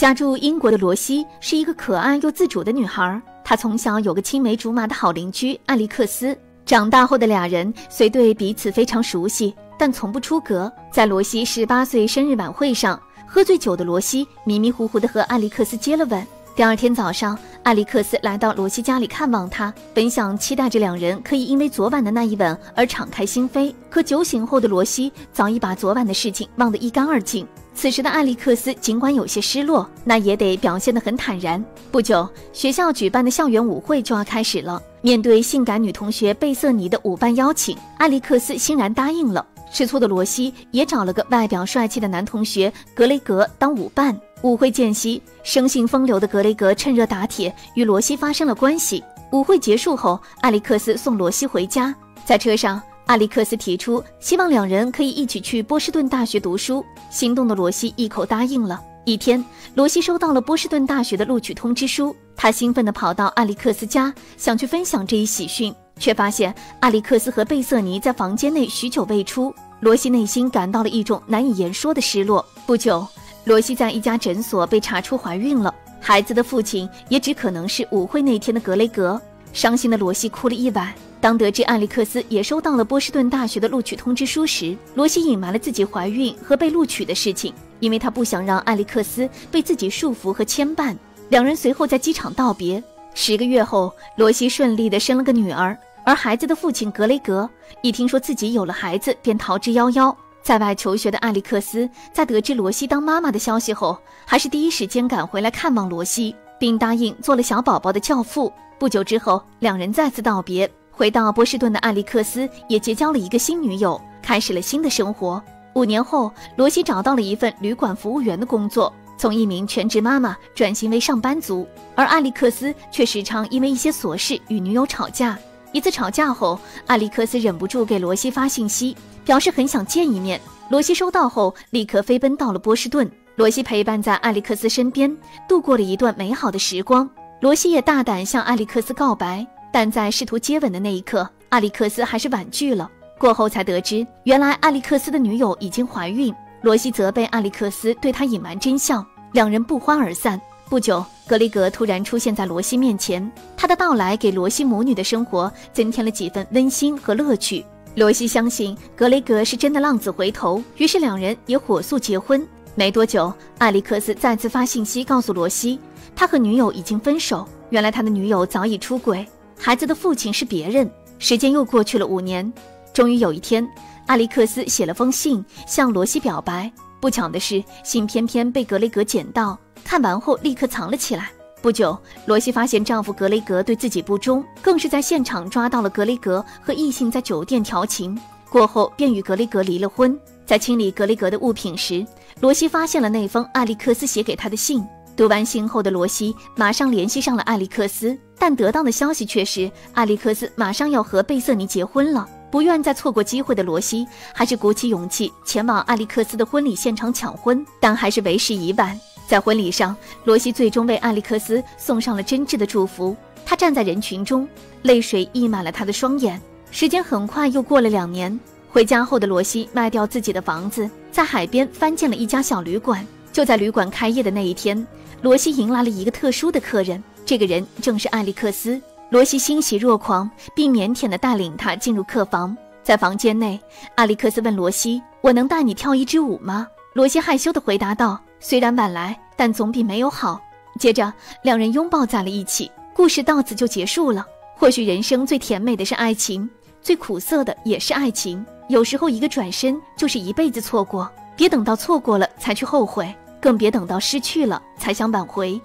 家住英国的罗西是一个可爱又自主的女孩。她从小有个青梅竹马的好邻居艾利克斯。长大后的俩人虽对彼此非常熟悉，但从不出格。在罗西十八岁生日晚会上，喝醉酒的罗西迷迷糊糊地和艾利克斯接了吻。第二天早上，艾利克斯来到罗西家里看望他，本想期待着两人可以因为昨晚的那一吻而敞开心扉。可酒醒后的罗西早已把昨晚的事情忘得一干二净。此时的艾利克斯尽管有些失落，那也得表现得很坦然。不久，学校举办的校园舞会就要开始了。面对性感女同学贝瑟尼的舞伴邀请，艾利克斯欣然答应了。吃醋的罗西也找了个外表帅气的男同学格雷格当舞伴。舞会间隙，生性风流的格雷格趁热打铁，与罗西发生了关系。舞会结束后，艾利克斯送罗西回家，在车上。阿里克斯提出希望两人可以一起去波士顿大学读书，心动的罗西一口答应了。一天，罗西收到了波士顿大学的录取通知书，他兴奋地跑到阿里克斯家，想去分享这一喜讯，却发现阿里克斯和贝瑟尼在房间内许久未出。罗西内心感到了一种难以言说的失落。不久，罗西在一家诊所被查出怀孕了，孩子的父亲也只可能是舞会那天的格雷格。伤心的罗西哭了一晚。当得知艾利克斯也收到了波士顿大学的录取通知书时，罗西隐瞒了自己怀孕和被录取的事情，因为他不想让艾利克斯被自己束缚和牵绊。两人随后在机场道别。十个月后，罗西顺利地生了个女儿，而孩子的父亲格雷格一听说自己有了孩子，便逃之夭夭。在外求学的艾利克斯在得知罗西当妈妈的消息后，还是第一时间赶回来看望罗西，并答应做了小宝宝的教父。不久之后，两人再次道别。回到波士顿的艾利克斯也结交了一个新女友，开始了新的生活。五年后，罗西找到了一份旅馆服务员的工作，从一名全职妈妈转型为上班族。而艾利克斯却时常因为一些琐事与女友吵架。一次吵架后，艾利克斯忍不住给罗西发信息，表示很想见一面。罗西收到后，立刻飞奔到了波士顿。罗西陪伴在艾利克斯身边，度过了一段美好的时光。罗西也大胆向艾利克斯告白。但在试图接吻的那一刻，阿里克斯还是婉拒了。过后才得知，原来阿里克斯的女友已经怀孕。罗西责备阿里克斯对他隐瞒真相，两人不欢而散。不久，格雷格突然出现在罗西面前，他的到来给罗西母女的生活增添了几分温馨和乐趣。罗西相信格雷格是真的浪子回头，于是两人也火速结婚。没多久，阿里克斯再次发信息告诉罗西，他和女友已经分手。原来他的女友早已出轨。孩子的父亲是别人。时间又过去了五年，终于有一天，阿历克斯写了封信向罗西表白。不巧的是，信偏偏被格雷格捡到，看完后立刻藏了起来。不久，罗西发现丈夫格雷格对自己不忠，更是在现场抓到了格雷格和异性在酒店调情。过后便与格雷格离了婚。在清理格雷格的物品时，罗西发现了那封阿历克斯写给他的信。读完信后的罗西马上联系上了艾利克斯，但得到的消息却是艾利克斯马上要和贝瑟尼结婚了。不愿再错过机会的罗西，还是鼓起勇气前往艾利克斯的婚礼现场抢婚，但还是为时已晚。在婚礼上，罗西最终为艾利克斯送上了真挚的祝福。他站在人群中，泪水溢满了他的双眼。时间很快又过了两年，回家后的罗西卖掉自己的房子，在海边翻建了一家小旅馆。就在旅馆开业的那一天。罗西迎来了一个特殊的客人，这个人正是艾利克斯。罗西欣喜若狂，并腼腆地带领他进入客房。在房间内，艾利克斯问罗西：“我能带你跳一支舞吗？”罗西害羞地回答道：“虽然晚来，但总比没有好。”接着，两人拥抱在了一起。故事到此就结束了。或许人生最甜美的是爱情，最苦涩的也是爱情。有时候，一个转身就是一辈子错过。别等到错过了才去后悔。更别等到失去了才想挽回。